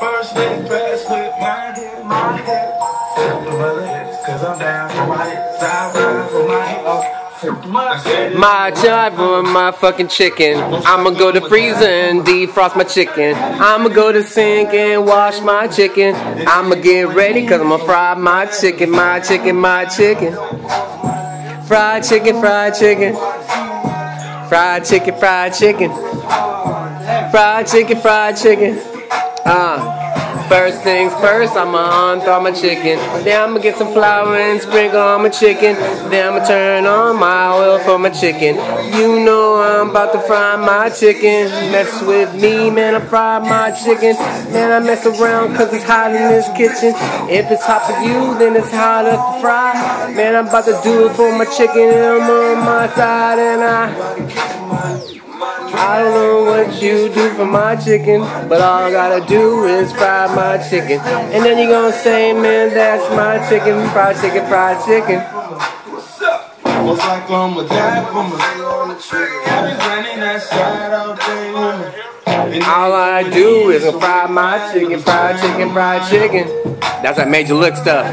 first day pass with my head, my head. Cause I'm down for my side ride for my. My my fucking chicken. I'ma go to freezer and defrost my chicken. I'ma go to sink and wash my chicken. I'ma get ready cause I'ma fry my chicken, my chicken, my chicken. Fried chicken, fried chicken. Fried chicken, fried chicken. Fried chicken, fried chicken. Uh. First things first, I'ma unthaw my chicken. Then I'ma get some flour and sprinkle on my chicken. Then I'ma turn on my oil for my chicken. You know I'm about to fry my chicken. Mess with me, man, I fry my chicken. Man, I mess around cause it's hot in this kitchen. If it's hot for you, then it's hot enough to fry. Man, I'm about to do it for my chicken I'm on my side and I... I don't know what you do for my chicken, but all I gotta do is fry my chicken. And then you're gonna say, man, that's my chicken, fried chicken, fried chicken. What's up? What's like on my dad for me? I be running that side all day. All I do is fry my chicken, fried chicken, fried chicken. That's that major look stuff.